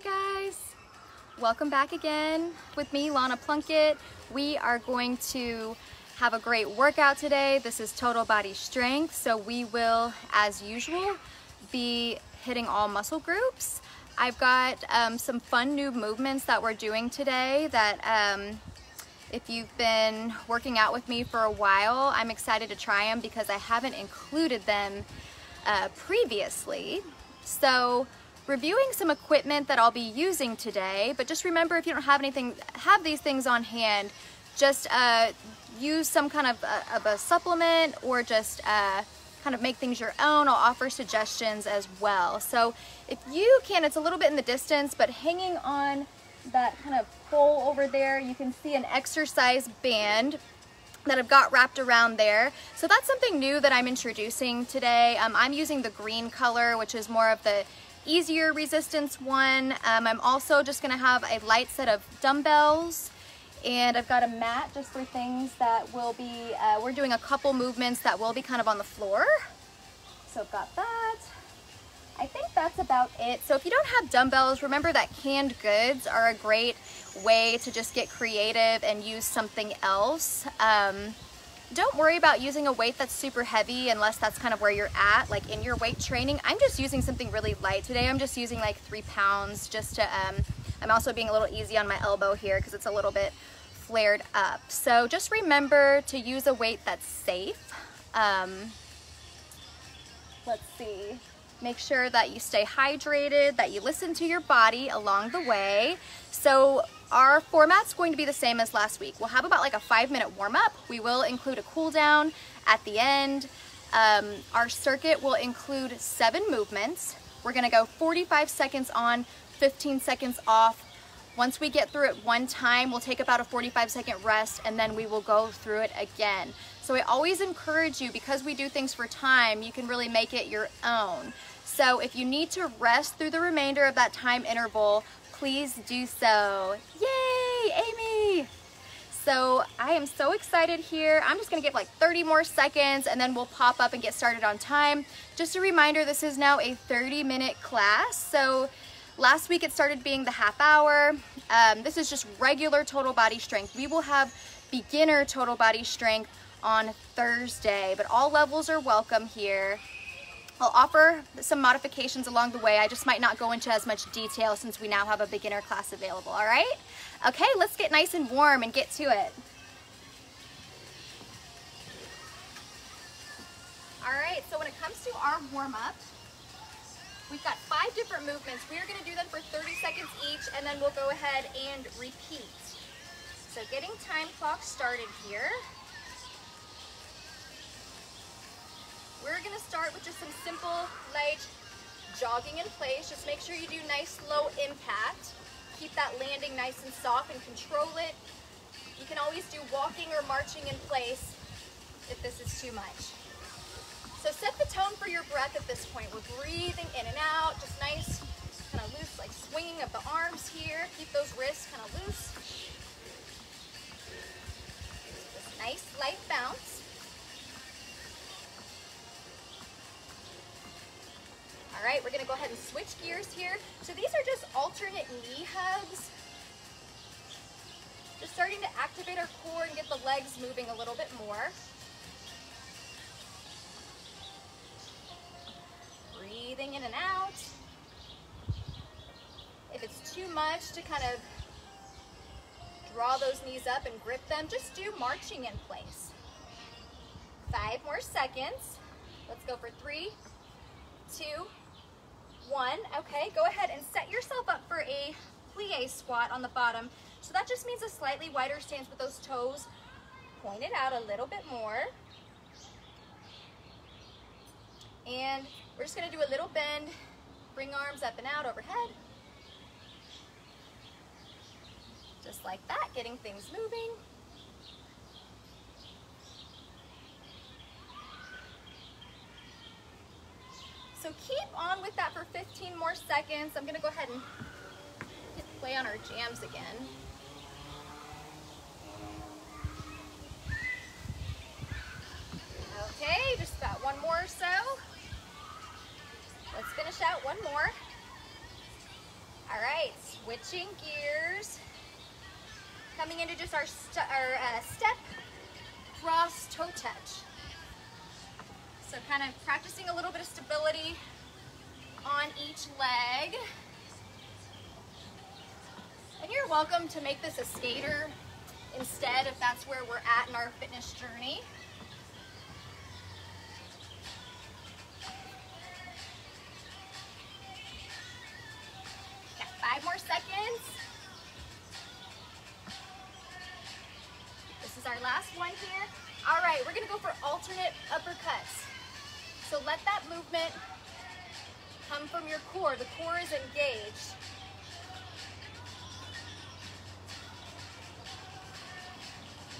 Hey guys, welcome back again with me, Lana Plunkett. We are going to have a great workout today. This is total body strength, so we will, as usual, be hitting all muscle groups. I've got um, some fun new movements that we're doing today that um, if you've been working out with me for a while, I'm excited to try them because I haven't included them uh, previously. So reviewing some equipment that I'll be using today, but just remember if you don't have anything, have these things on hand, just uh, use some kind of, uh, of, a supplement or just uh, kind of make things your own. I'll offer suggestions as well. So if you can, it's a little bit in the distance, but hanging on that kind of pole over there, you can see an exercise band that I've got wrapped around there. So that's something new that I'm introducing today. Um, I'm using the green color, which is more of the easier resistance one. Um, I'm also just gonna have a light set of dumbbells and I've got a mat just for things that will be, uh, we're doing a couple movements that will be kind of on the floor. So I've got that. I think that's about it. So if you don't have dumbbells, remember that canned goods are a great way to just get creative and use something else. Um, don't worry about using a weight that's super heavy unless that's kind of where you're at, like in your weight training. I'm just using something really light today. I'm just using like three pounds just to, um, I'm also being a little easy on my elbow here because it's a little bit flared up. So just remember to use a weight that's safe. Um, let's see. Make sure that you stay hydrated, that you listen to your body along the way. So our format's going to be the same as last week. We'll have about like a five minute warm up. We will include a cool down at the end. Um, our circuit will include seven movements. We're gonna go 45 seconds on, 15 seconds off. Once we get through it one time, we'll take about a 45 second rest and then we will go through it again. So I always encourage you, because we do things for time, you can really make it your own. So if you need to rest through the remainder of that time interval, please do so. Yay, Amy! So I am so excited here. I'm just gonna give like 30 more seconds and then we'll pop up and get started on time. Just a reminder, this is now a 30 minute class. So last week it started being the half hour. Um, this is just regular total body strength. We will have beginner total body strength on Thursday, but all levels are welcome here. I'll offer some modifications along the way. I just might not go into as much detail since we now have a beginner class available, all right? Okay, let's get nice and warm and get to it. All right, so when it comes to our warm-up, we've got five different movements. We are gonna do them for 30 seconds each, and then we'll go ahead and repeat. So getting time clock started here. We're gonna start with just some simple, light jogging in place. Just make sure you do nice low impact. Keep that landing nice and soft and control it. You can always do walking or marching in place if this is too much. So set the tone for your breath at this point. We're breathing in and out, just nice, kind of loose, like swinging of the arms here. Keep those wrists kind of loose. Just nice light bounce. All right, we're gonna go ahead and switch gears here. So these are just alternate knee hugs. Just starting to activate our core and get the legs moving a little bit more. Breathing in and out. If it's too much to kind of draw those knees up and grip them, just do marching in place. Five more seconds. Let's go for three, two, one. Okay, go ahead and set yourself up for a plie squat on the bottom. So that just means a slightly wider stance with those toes pointed out a little bit more. And we're just gonna do a little bend, bring arms up and out overhead. Just like that, getting things moving. So keep on with that for 15 more seconds. I'm gonna go ahead and hit play on our jams again. Okay, just about one more or so. Let's finish out one more. All right, switching gears. Coming into just our, st our uh, step cross toe touch. So kind of practicing a little bit of stability on each leg. And you're welcome to make this a skater instead if that's where we're at in our fitness journey. The core is engaged.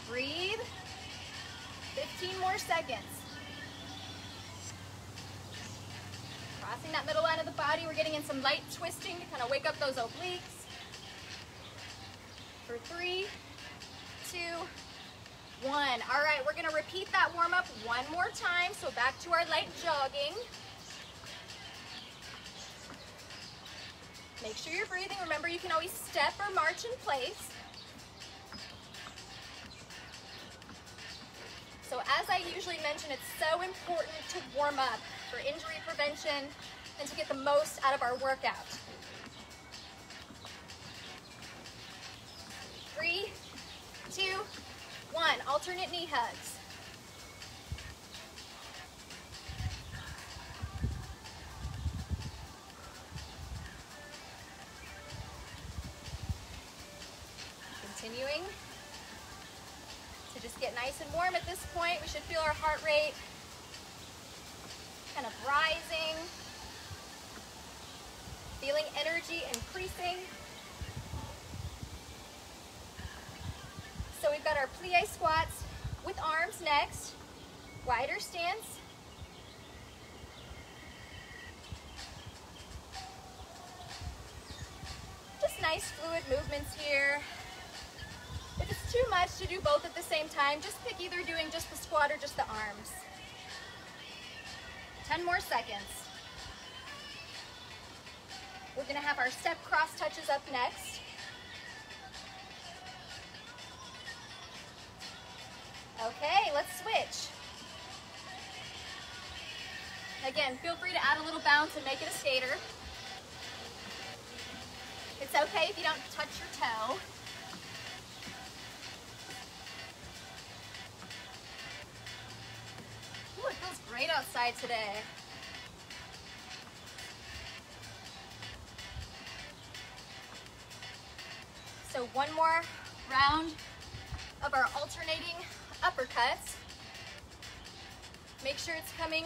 Breathe. 15 more seconds. Crossing that middle line of the body, we're getting in some light twisting to kind of wake up those obliques. For three, two, one. All right, we're gonna repeat that warm up one more time. So back to our light jogging. Make sure you're breathing. Remember, you can always step or march in place. So as I usually mention, it's so important to warm up for injury prevention and to get the most out of our workout. Three, two, one. Alternate knee hugs. Warm at this point. We should feel our heart rate kind of rising, feeling energy increasing. So we've got our plie squats with arms next, wider stance. Just nice fluid movements here. Much to do both at the same time, just pick either doing just the squat or just the arms. 10 more seconds. We're gonna have our step cross touches up next. Okay, let's switch. Again, feel free to add a little bounce and make it a skater. It's okay if you don't touch your toe. Outside today. So one more round of our alternating uppercuts. Make sure it's coming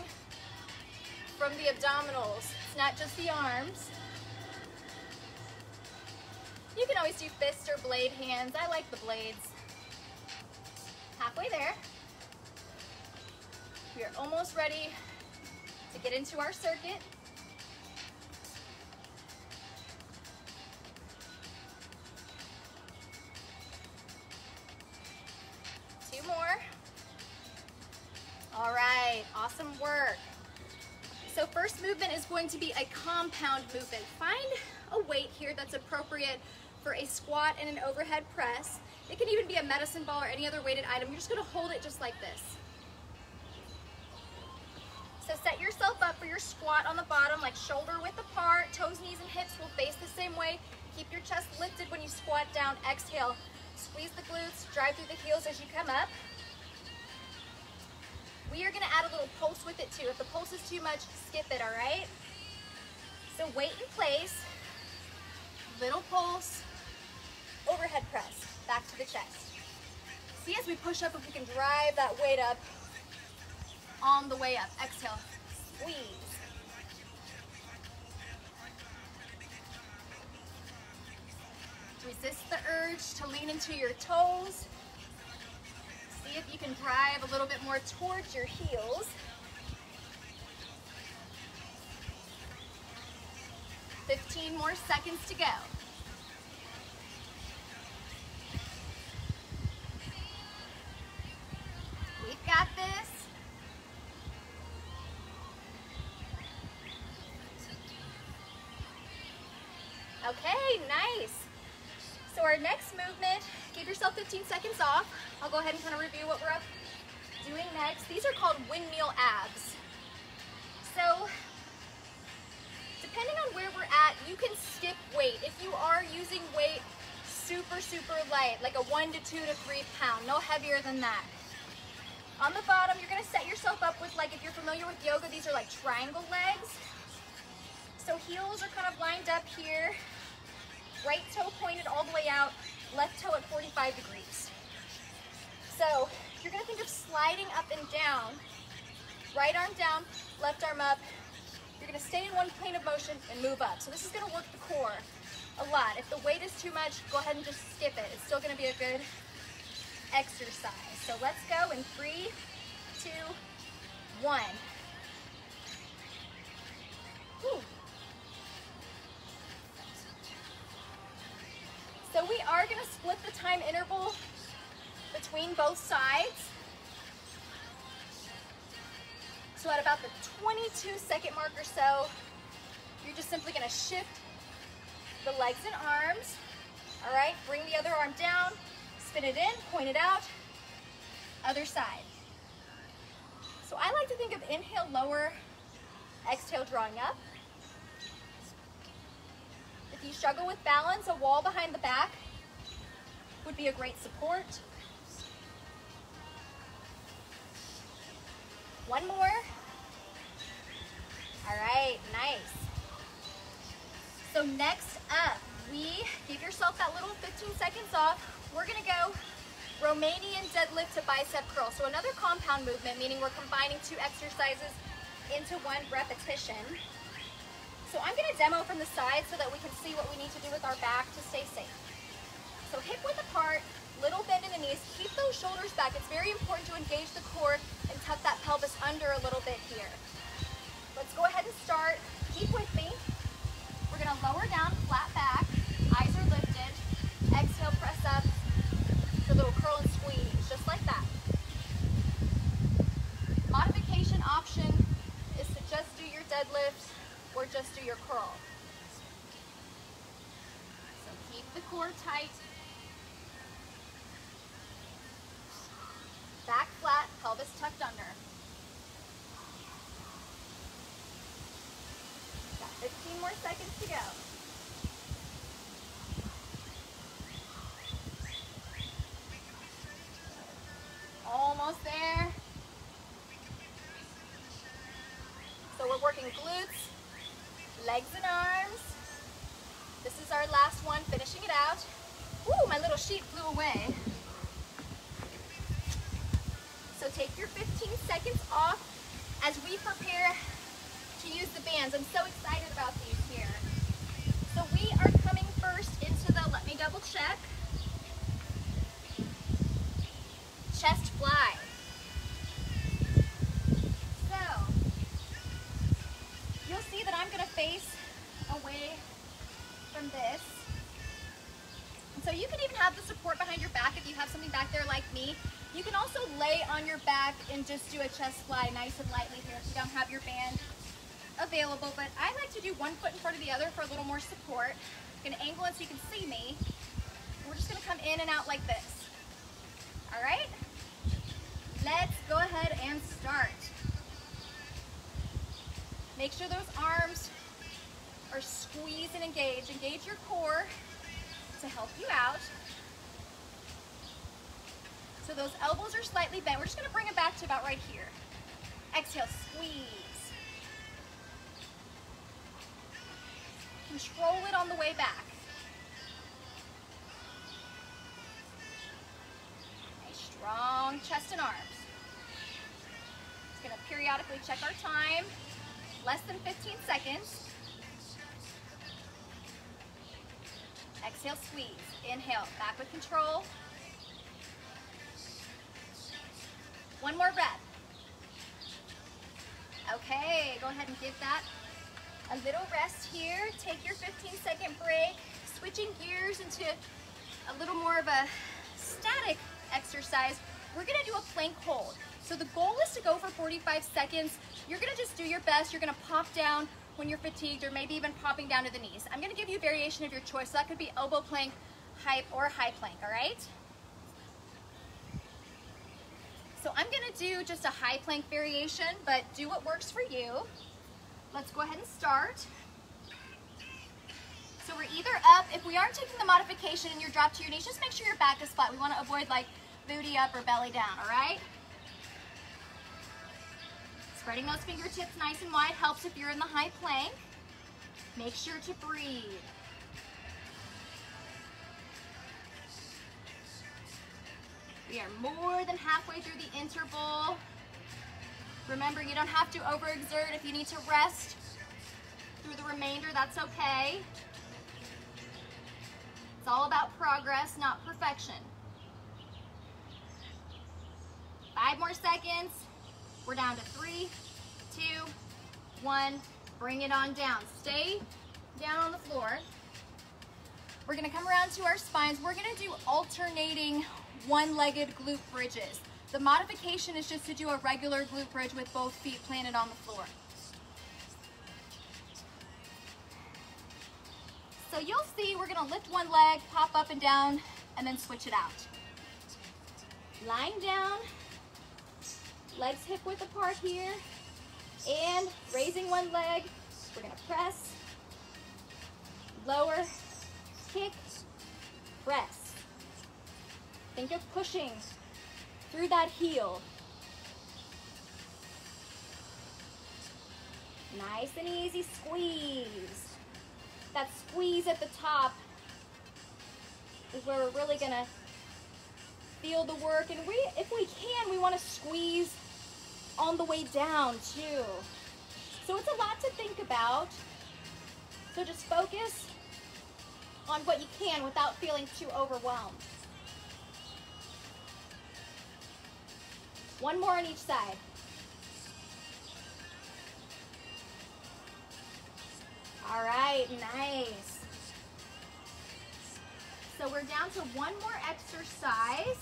from the abdominals. It's not just the arms. You can always do fist or blade hands. I like the blades. Halfway there. We are almost ready to get into our circuit. Two more. All right, awesome work. So first movement is going to be a compound movement. Find a weight here that's appropriate for a squat and an overhead press. It can even be a medicine ball or any other weighted item. You're just gonna hold it just like this. So set yourself up for your squat on the bottom, like shoulder width apart, toes, knees, and hips will face the same way. Keep your chest lifted when you squat down. Exhale, squeeze the glutes, drive through the heels as you come up. We are gonna add a little pulse with it too. If the pulse is too much, skip it, all right? So weight in place, little pulse, overhead press, back to the chest. See as we push up if we can drive that weight up on the way up. Exhale, squeeze. Resist the urge to lean into your toes. See if you can drive a little bit more towards your heels. Fifteen more seconds to go. We've got this. Okay, nice. So our next movement, give yourself 15 seconds off. I'll go ahead and kind of review what we're up doing next. These are called windmill abs. So depending on where we're at, you can skip weight. If you are using weight super, super light, like a one to two to three pound, no heavier than that. On the bottom, you're gonna set yourself up with like, if you're familiar with yoga, these are like triangle legs. So heels are kind of lined up here, right toe pointed all the way out, left toe at 45 degrees. So you're gonna think of sliding up and down, right arm down, left arm up. You're gonna stay in one plane of motion and move up. So this is gonna work the core a lot. If the weight is too much, go ahead and just skip it. It's still gonna be a good exercise. So let's go in three, two, one. Gonna split the time interval between both sides. So at about the 22 second mark or so, you're just simply gonna shift the legs and arms. All right, bring the other arm down, spin it in, point it out, other side. So I like to think of inhale, lower, exhale, drawing up. If you struggle with balance, a wall behind the back would be a great support. One more. All right, nice. So next up, we give yourself that little 15 seconds off. We're gonna go Romanian deadlift to bicep curl. So another compound movement, meaning we're combining two exercises into one repetition. So I'm gonna demo from the side so that we can see what we need to do with our back to stay safe. So hip width apart, little bend in the knees. Keep those shoulders back. It's very important to engage the core and tuck that pelvis under a little bit here. Let's go ahead and start. Keep with me. We're gonna lower down, flat back. Eyes are lifted. Exhale, press up. a little curl and squeeze, just like that. Modification option is to just do your deadlift or just do your curl. So keep the core tight. Back flat, pelvis tucked under. Got 15 more seconds to go. Almost there. So we're working glutes, legs and arms. This is our last one, finishing it out. Ooh, my little sheet flew away. So take your 15 seconds off as we prepare to use the bands. I'm so excited about these here. So we are coming first into the, let me double check, chest fly. So, you'll see that I'm gonna face away from this. And so you can even have the support behind your back if you have something back there like me. You can also lay on your back and just do a chest fly nice and lightly here if you don't have your band available. But I like to do one foot in front of the other for a little more support. I'm gonna angle it so you can see me. We're just gonna come in and out like this. All right? Let's go ahead and start. Make sure those arms are squeezed and engaged. Engage your core to help you out. So those elbows are slightly bent. We're just gonna bring it back to about right here. Exhale, squeeze. Control it on the way back. Nice strong chest and arms. Just gonna periodically check our time less than 15 seconds. Exhale, squeeze. Inhale, back with control. One more breath. Okay, go ahead and give that a little rest here. Take your 15 second break. Switching gears into a little more of a static exercise. We're gonna do a plank hold. So the goal is to go for 45 seconds. You're gonna just do your best. You're gonna pop down when you're fatigued or maybe even popping down to the knees. I'm gonna give you a variation of your choice. So that could be elbow plank, high, or high plank, all right? So I'm gonna do just a high plank variation, but do what works for you. Let's go ahead and start. So we're either up, if we aren't taking the modification and you're dropped to your knees, just make sure your back is flat. We wanna avoid like booty up or belly down, all right? Spreading those fingertips nice and wide helps if you're in the high plank. Make sure to breathe. We are more than halfway through the interval. Remember, you don't have to overexert. If you need to rest through the remainder, that's okay. It's all about progress, not perfection. Five more seconds. We're down to three, two, one. Bring it on down. Stay down on the floor. We're gonna come around to our spines. We're gonna do alternating one-legged glute bridges. The modification is just to do a regular glute bridge with both feet planted on the floor. So you'll see we're gonna lift one leg, pop up and down, and then switch it out. Lying down, legs hip width apart here, and raising one leg, we're gonna press, lower, kick, press. Think of pushing through that heel. Nice and easy squeeze. That squeeze at the top is where we're really gonna feel the work. And we, if we can, we wanna squeeze on the way down too. So it's a lot to think about. So just focus on what you can without feeling too overwhelmed. One more on each side. All right, nice. So we're down to one more exercise.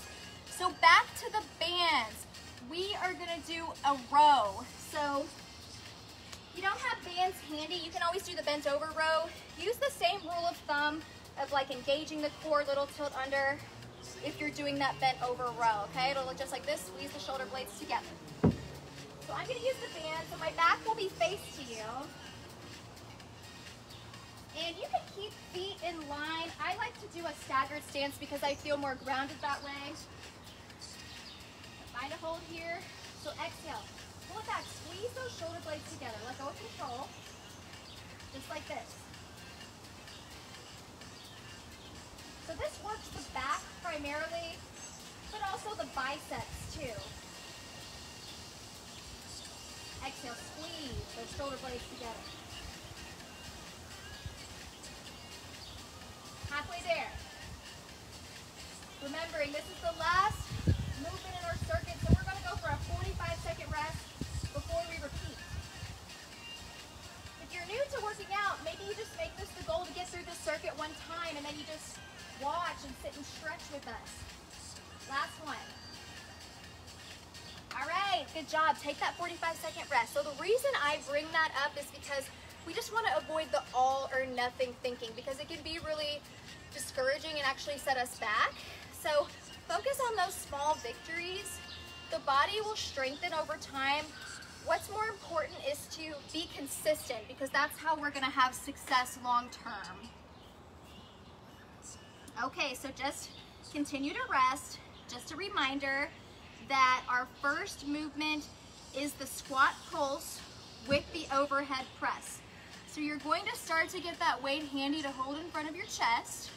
So back to the bands. We are gonna do a row. So you don't have bands handy, you can always do the bent over row. Use the same rule of thumb of like engaging the core, little tilt under, if you're doing that bent over row, okay? It'll look just like this, squeeze the shoulder blades together. So I'm gonna use the band, so my back will be face to you. And you can keep feet in line. I like to do a staggered stance because I feel more grounded that way. Find a hold here. So exhale, pull it back, squeeze those shoulder blades together. Let go of control, just like this. So this works the back primarily, but also the biceps too. Exhale, squeeze those shoulder blades together. Halfway there. Remembering this is the last movement in our circuit, so we're gonna go for a 45 second rest before we repeat. If you're new to working out, maybe you just make this the goal to get through this circuit one time and then you just watch and sit and stretch with us. Last one. All right, good job. Take that 45 second rest. So the reason I bring that up is because we just want to avoid the all or nothing thinking because it can be really discouraging and actually set us back. So focus on those small victories. The body will strengthen over time. What's more important is to be consistent because that's how we're going to have success long term. Okay, so just continue to rest. Just a reminder that our first movement is the squat pulse with the overhead press. So you're going to start to get that weight handy to hold in front of your chest.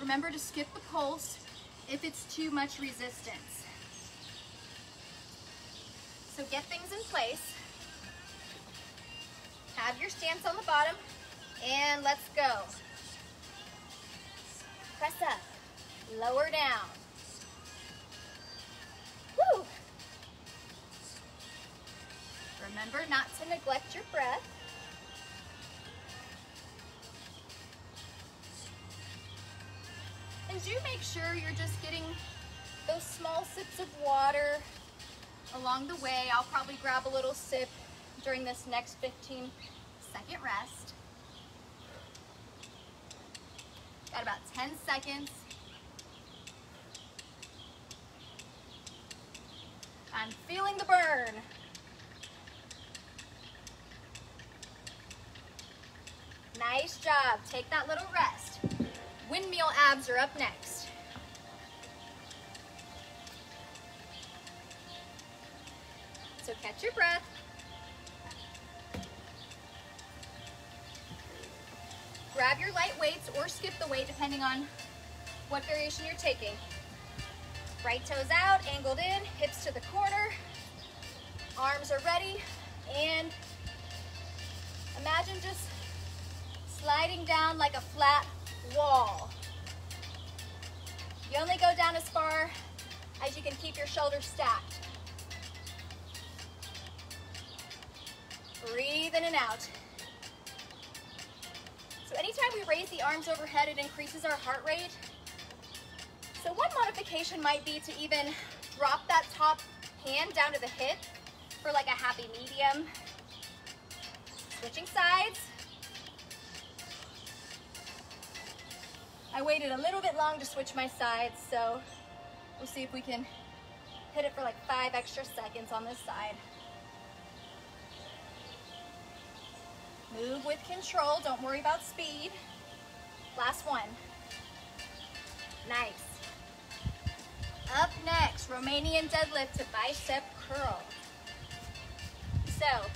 Remember to skip the pulse if it's too much resistance. So get things in place. Have your stance on the bottom and let's go. Press up, lower down. Woo! Remember not to neglect your breath. And do make sure you're just getting those small sips of water along the way. I'll probably grab a little sip during this next 15 second rest. Got about 10 seconds. I'm feeling the burn. Nice job. Take that little rest. Windmill abs are up next. So catch your breath. Grab your light weights or skip the weight depending on what variation you're taking. Right toes out, angled in, hips to the corner. Arms are ready. And imagine just sliding down like a flat wall. You only go down as far as you can keep your shoulders stacked. Breathe in and out. Anytime we raise the arms overhead, it increases our heart rate. So one modification might be to even drop that top hand down to the hip for like a happy medium. Switching sides. I waited a little bit long to switch my sides, so we'll see if we can hit it for like five extra seconds on this side. Move with control, don't worry about speed. Last one. Nice. Up next, Romanian deadlift to bicep curl. So,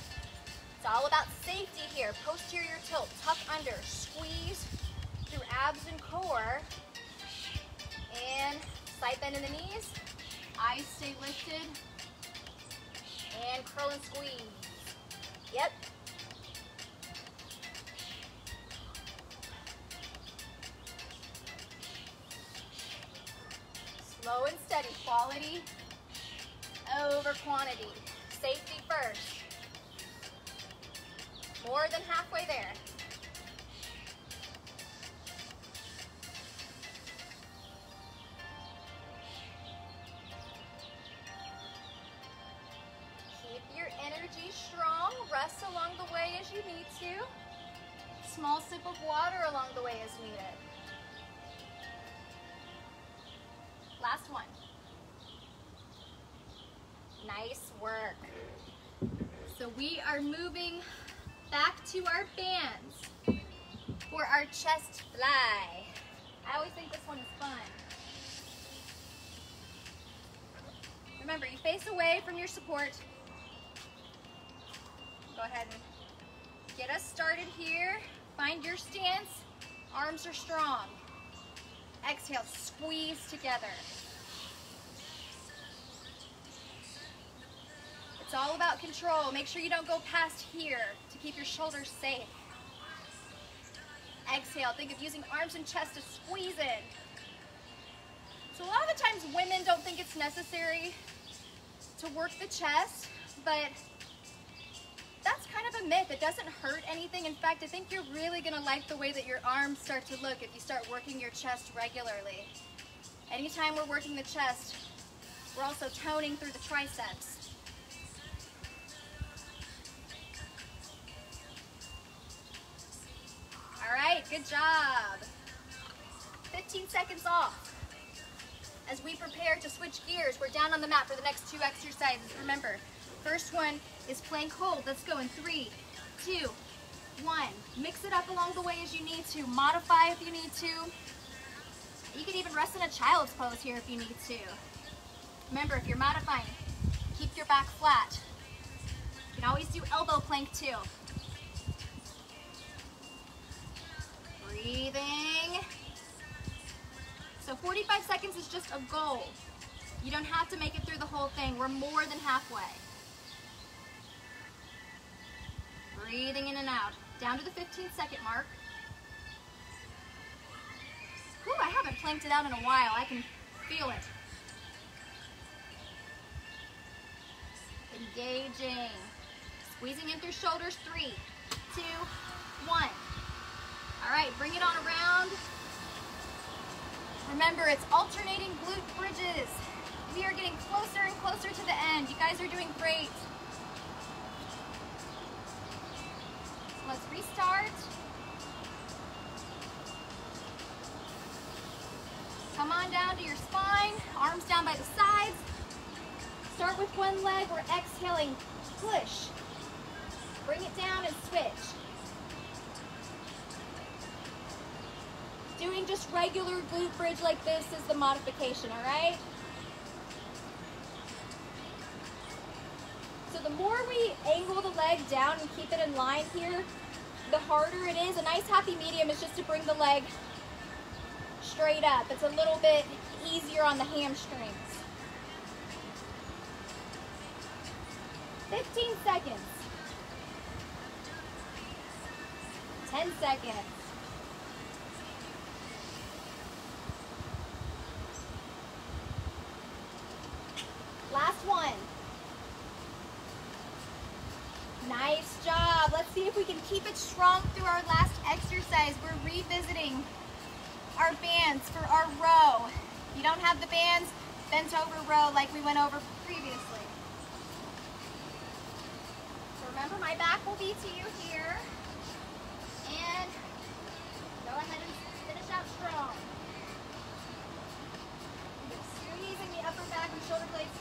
it's all about safety here. Posterior tilt, tuck under, squeeze through abs and core. And side bend in the knees. Eyes stay lifted. And curl and squeeze. Yep, Slow and steady, quality over quantity. Safety first. More than halfway there. We are moving back to our bands for our chest fly. I always think this one is fun. Remember, you face away from your support. Go ahead and get us started here. Find your stance. Arms are strong. Exhale, squeeze together. It's all about control. Make sure you don't go past here to keep your shoulders safe. Exhale, think of using arms and chest to squeeze in. So a lot of the times women don't think it's necessary to work the chest, but that's kind of a myth. It doesn't hurt anything. In fact, I think you're really gonna like the way that your arms start to look if you start working your chest regularly. Anytime we're working the chest, we're also toning through the triceps. All right, good job. 15 seconds off. As we prepare to switch gears, we're down on the mat for the next two exercises. Remember, First one is plank hold. Let's go in three, two, one. Mix it up along the way as you need to. Modify if you need to. You can even rest in a child's pose here if you need to. Remember, if you're modifying, keep your back flat. You can always do elbow plank too. Breathing. So 45 seconds is just a goal. You don't have to make it through the whole thing. We're more than halfway. Breathing in and out. Down to the 15 second mark. Whew, I haven't planked it out in a while. I can feel it. Engaging. Squeezing in through shoulders. Three, two, one. All right, bring it on around. Remember, it's alternating glute bridges. We are getting closer and closer to the end. You guys are doing great. let's restart. Come on down to your spine, arms down by the sides. Start with one leg, we're exhaling, push. Bring it down and switch. Doing just regular glute bridge like this is the modification, all right? So the more we angle the leg down and keep it in line here, the harder it is. A nice happy medium is just to bring the leg straight up. It's a little bit easier on the hamstrings. 15 seconds. 10 seconds. Last one. Nice job. Let's see if we can keep it strong through our last exercise. We're revisiting our bands for our row. If you don't have the bands, bent over row like we went over previously. So remember my back will be to you here. And go ahead and finish out strong. Squeezing the upper back and shoulder blades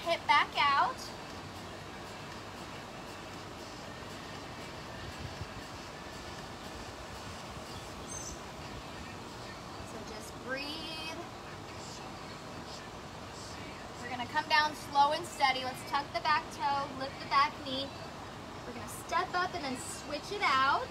hip back out. So just breathe. We're gonna come down slow and steady. Let's tuck the back toe, lift the back knee. We're gonna step up and then switch it out.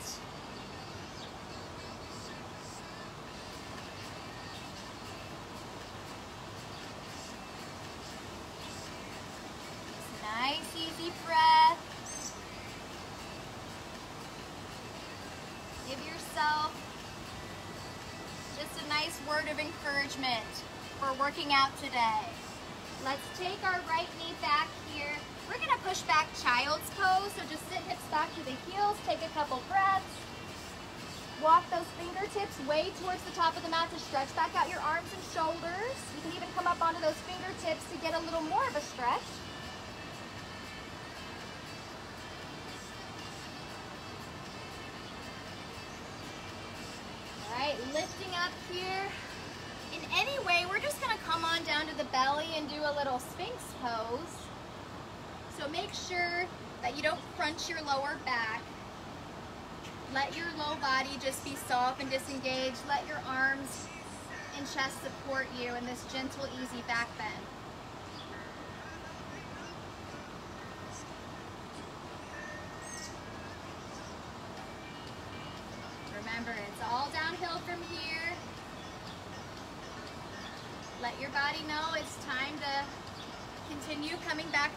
Word of encouragement for working out today. Let's take our right knee back here. We're gonna push back child's pose, so just sit hips back to the heels, take a couple breaths. Walk those fingertips way towards the top of the mat to stretch back out your arms and shoulders. You can even come up onto those fingertips to get a little more of a stretch. All right, lifting up here. In any way, we're just gonna come on down to the belly and do a little Sphinx pose. So make sure that you don't crunch your lower back. Let your low body just be soft and disengaged. Let your arms and chest support you in this gentle, easy back bend.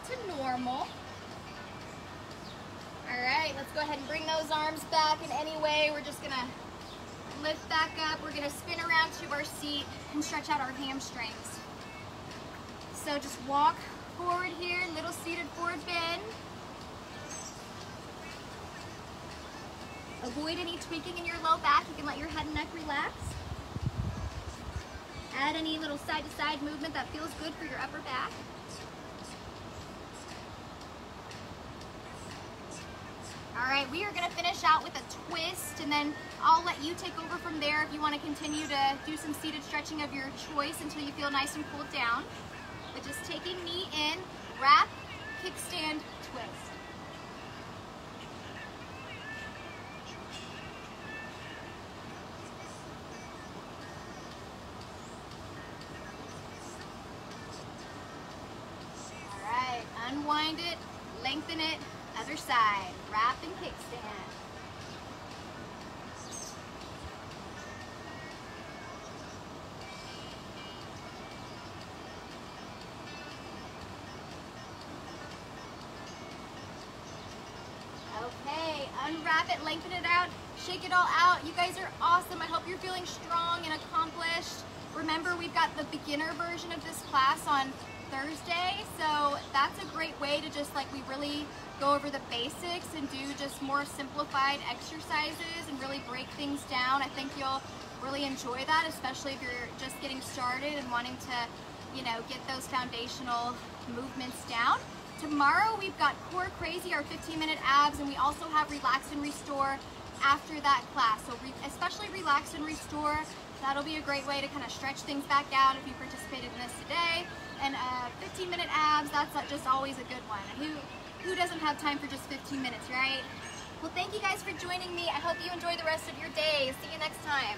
To normal. All right, let's go ahead and bring those arms back in any way. We're just gonna lift back up. We're gonna spin around to our seat and stretch out our hamstrings. So just walk forward here, little seated forward bend. Avoid any tweaking in your low back. You can let your head and neck relax. Add any little side to side movement that feels good for your upper back. All right, we are gonna finish out with a twist and then I'll let you take over from there if you wanna continue to do some seated stretching of your choice until you feel nice and cooled down. But just taking knee in, wrap, kickstand, twist. All right, unwind it, lengthen it, other side, wrap and kickstand. Okay, unwrap it, lengthen it out, shake it all out. You guys are awesome. I hope you're feeling strong and accomplished. Remember, we've got the beginner version of this class on Thursday, so that's a great way to just like we really go over the basics and do just more simplified exercises and really break things down. I think you'll really enjoy that, especially if you're just getting started and wanting to, you know, get those foundational movements down. Tomorrow we've got Core Crazy, our 15 minute abs, and we also have Relax and Restore after that class. So re especially Relax and Restore, that'll be a great way to kind of stretch things back out if you participated in this today. And uh, 15 minute abs, that's just always a good one. Who, who doesn't have time for just 15 minutes, right? Well, thank you guys for joining me. I hope you enjoy the rest of your day. See you next time.